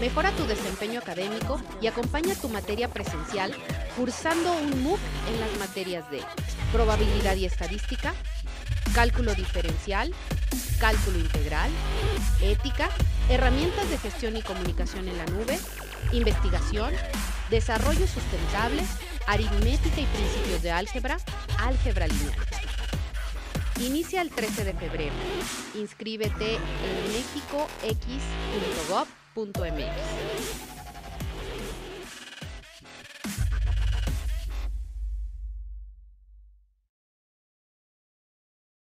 Mejora tu desempeño académico y acompaña tu materia presencial cursando un MOOC en las materias de probabilidad y estadística, cálculo diferencial, cálculo integral, ética, herramientas de gestión y comunicación en la nube, investigación, desarrollo sustentable, aritmética y principios de álgebra, álgebra lineal. Inicia el 13 de febrero. Inscríbete en mexicox.gov.mx.